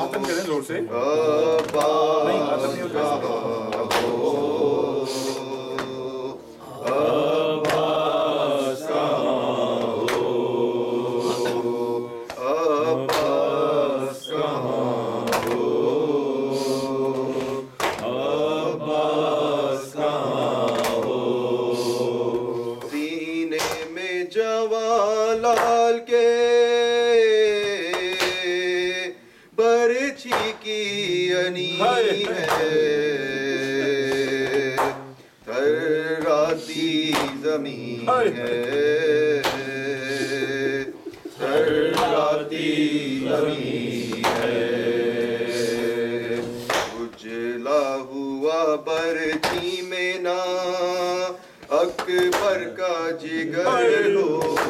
मातम करें ज़ोर से नहीं खत्म नहीं हो अब्बास बरछी की अनी है। थर्राती ज़मीन है। थर्राती ज़मीन है। उजला हुआ बरछी में ना अकबर का जिगर हो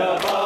Shabbat.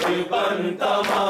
Di 达嘛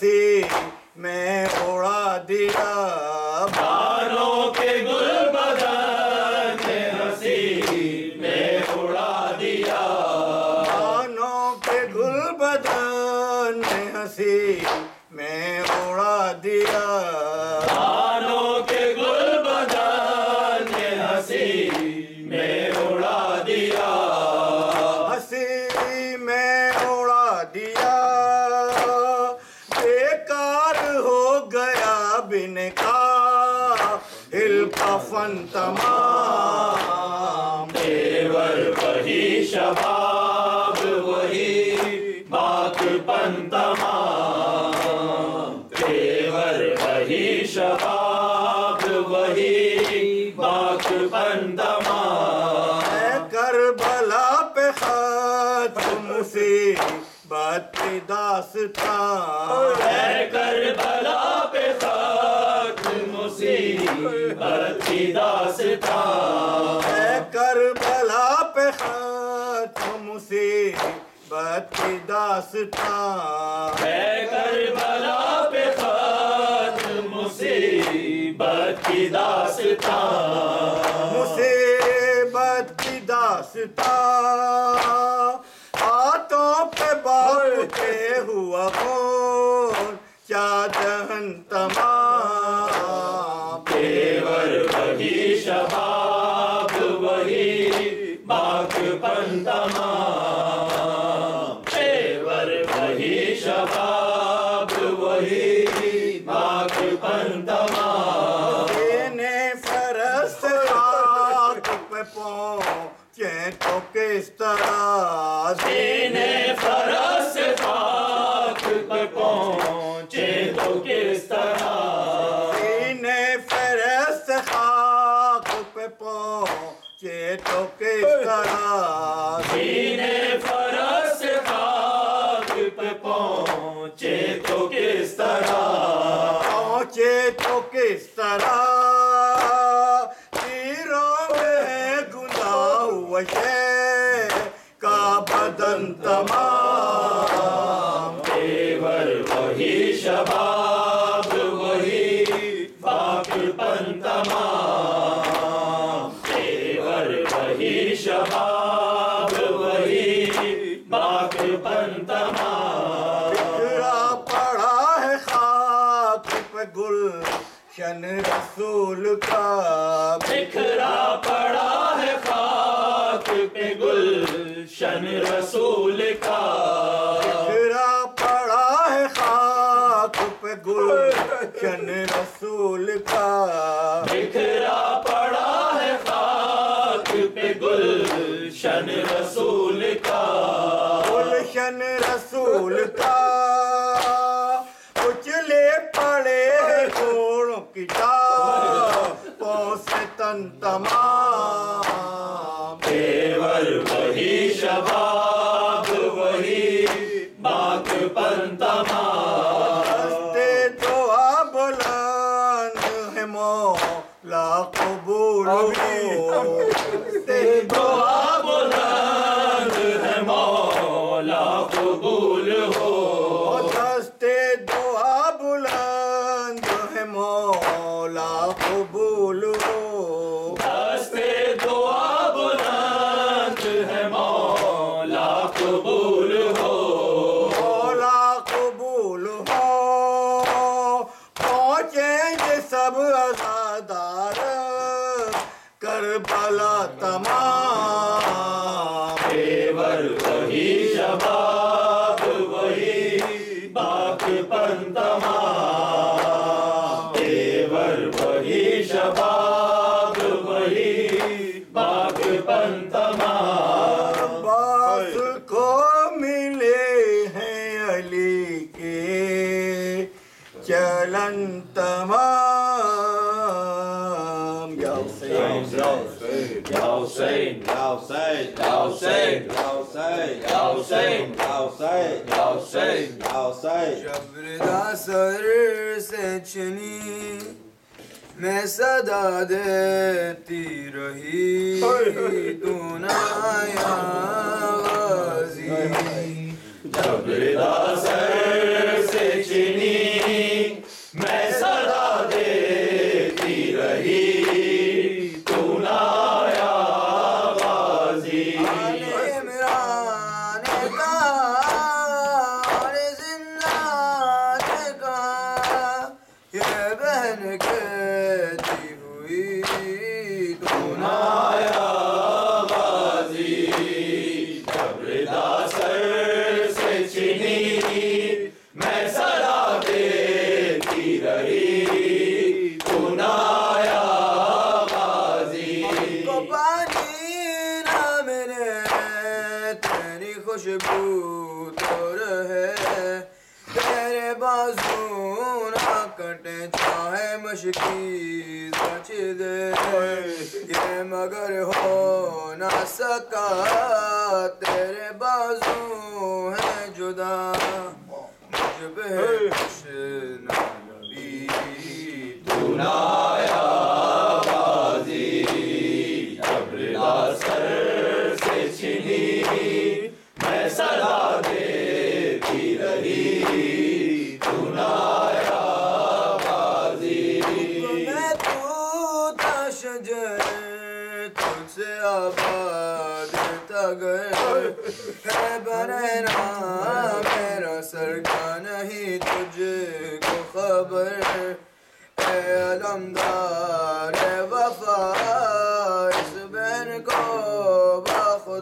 से मैं बिन का हिल कफन तमाम। देवर वही शबा। दास्ता कर भला पे साथ मुसीबत की दास्ता कर भला पे हाथ मुसीबत की दास्ता कर भला पे साथ मुसीबत की दास्ता। मुसीबत की दास्ता। erro, avô! पहुँचे तो किस तरह? सीने फरस खाक पे पहुँचे तो, तो किस तरह? सीने फरस खाक पे पहुँचे तो किस तरह? पहुँचे तो किस तरह? Bye. शन रसूल का। बिखरा जाएँगे सब आजादार कर बला तमाम। 要谁？要谁？要谁？要谁？要谁？要谁？要谁？要谁？Şöhreda sarı seçeni Mesada detti rahi Dunaya gazi Şöhreda sarı खुशबू तो तेरे बाजू ना कटे चाहे मशकी सच दे। ये मगर हो ना सका तेरे बाजू है जुदा। मुझ पे ना तू ना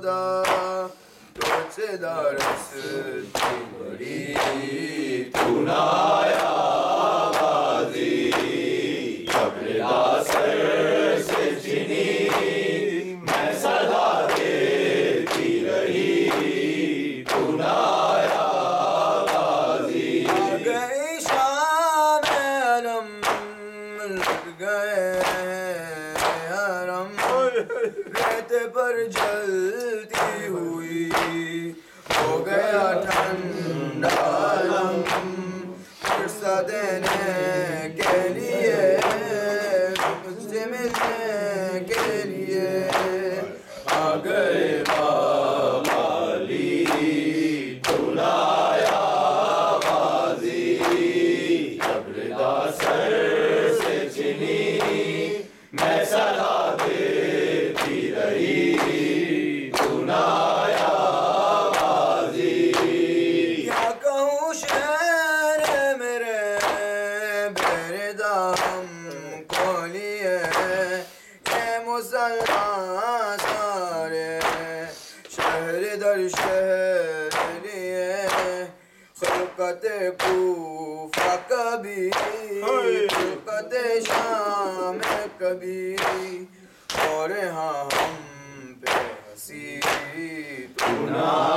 da Dulce darası dinleri tunay पर जलती हुई हो गया ठंडा फुर्सत देने now.